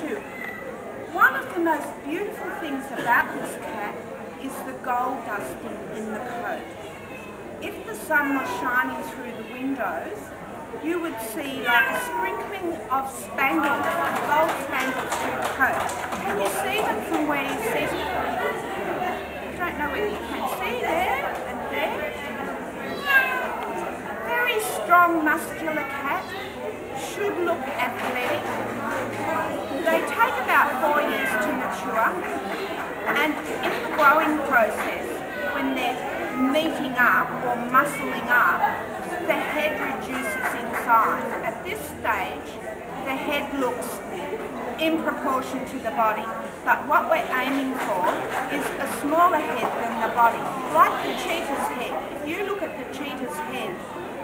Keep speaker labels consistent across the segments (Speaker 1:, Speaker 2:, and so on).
Speaker 1: too. One of the most beautiful things about this cat is the gold dusting in the coat. If the sun was shining through the windows, you would see like a sprinkling of spangles, gold spangles through the coat. Can you see them from where you're sit? I don't know whether you can see there and there. Very strong, muscular cat. Should look athletic. They take about four years to mature. And in the growing process, when they're meeting up or muscling up, the head reduces in size. At this stage, the head looks in proportion to the body. But what we're aiming for is a smaller head than the body. Like the cheetah's head. If you look at the cheetah's head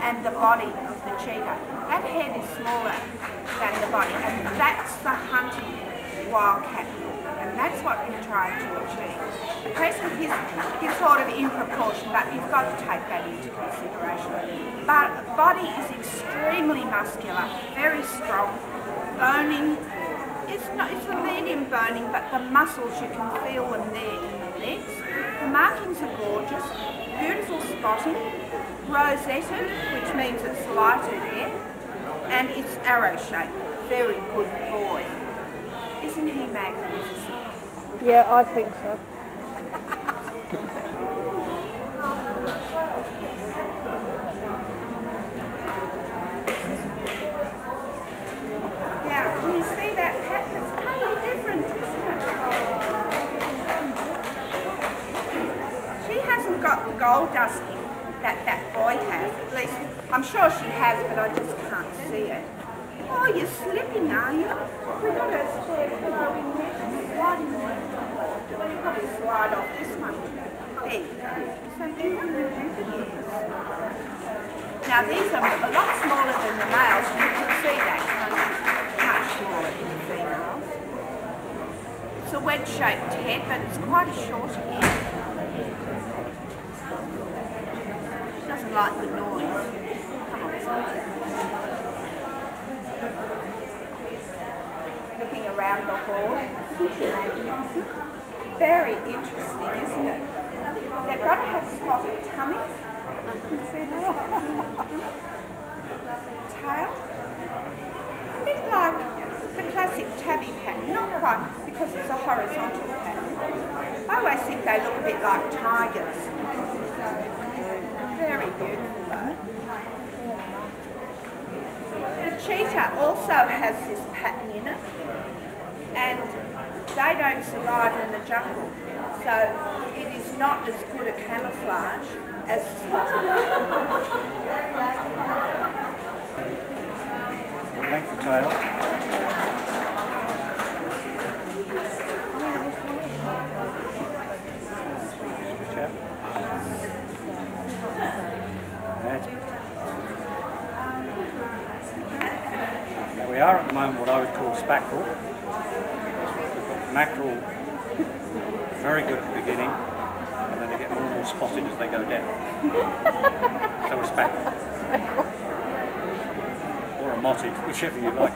Speaker 1: and the body of the cheetah, that head is smaller than the body. And that's the hunting wildcat and that's what we're trying to achieve. The present is, is sort of in proportion, but you've got to take that into consideration. But body is extremely muscular, very strong, boning. It's not it's a medium boning, but the muscles you can feel them there in the legs. The markings are gorgeous, beautiful spotting, rosetted, which means it's lighter there, and it's arrow shaped. Very good boy. Isn't he magnificent?
Speaker 2: Yeah, I think so.
Speaker 1: Yeah, can you see that hat? It's totally different, isn't it? She hasn't got dusting that that boy has. At least, I'm sure she has, but I just can't see it. Oh, you're slipping, are you? We've got a spare you slide off this one. Now these are a lot smaller than the males. You can see that. Much smaller than the females. It's a wedge-shaped head, but it's quite a short head. Doesn't like the noise. Come on, looking around the hall. Very interesting, isn't it? They've got to have spotted that? Tail. A bit like the classic tabby pattern, not quite because it's a horizontal pattern. I always think they look a bit like tigers. Very beautiful. The cheetah also has this pattern in it and they don't survive in the jungle. So it is not as good a camouflage as
Speaker 3: Length of tail. Switch out. That's it. Now we are at the moment what I would call spectral. Mackerel, very good at the beginning, and then they get more and more spotted as they go down. so spectral. Or a motted, whichever you like.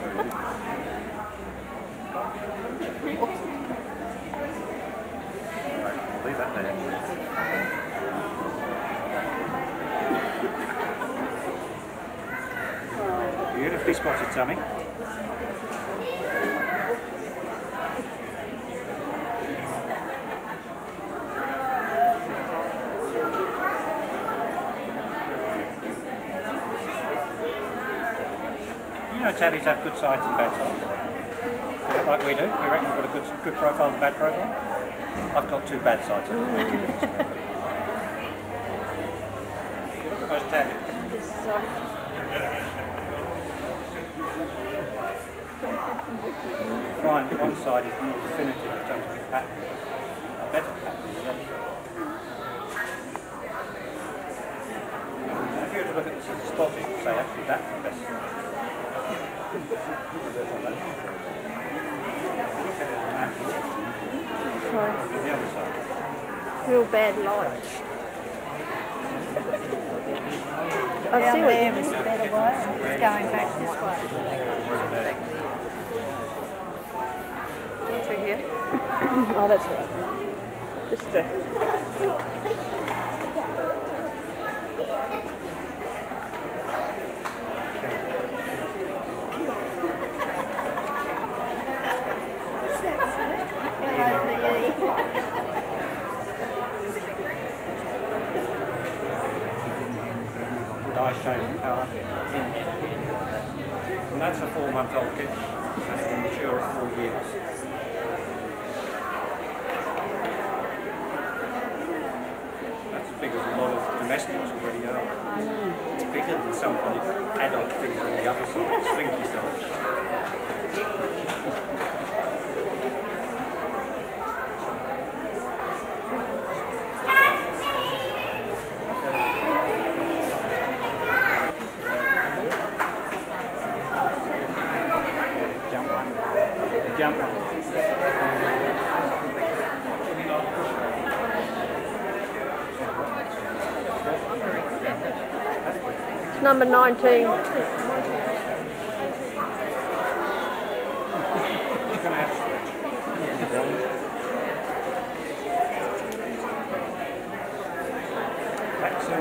Speaker 3: Beautifully spotted tummy. You know tabbies have good sides and bad sides. Like we do. We reckon we've got a good, good profile and a bad profile. I've got two bad sides. Look at those tabbies. Find one side is more definitive in terms of pattern. A better pattern than the other side. If you were to look at this as a spotting, say actually that's the best
Speaker 2: Real bad light. I see what
Speaker 4: there is a better way. It's going back this way.
Speaker 2: through here. oh, that's right. Just uh,
Speaker 3: Shape colour. And that's a four month old kitten. That's mature at four years. That's as big as a lot of domestics already are. It's bigger than some of the adult things on the other side, slinky side. Jump one. Jump one.
Speaker 2: it's number 19.
Speaker 3: You're going to have to stretch. That's in the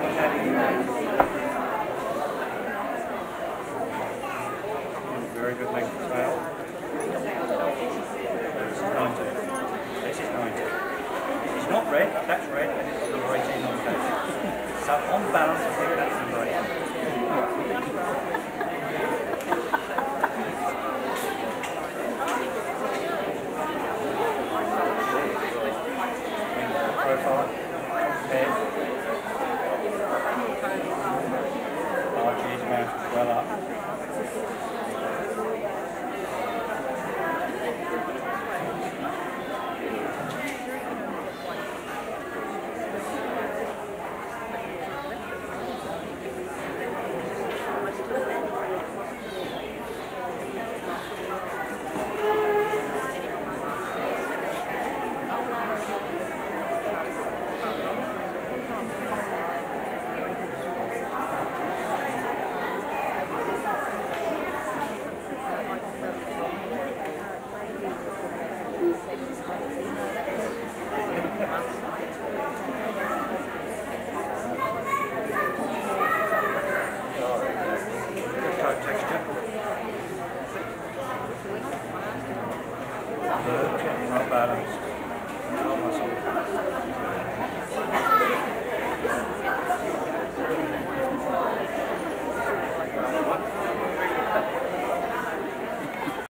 Speaker 3: head. Very good length books and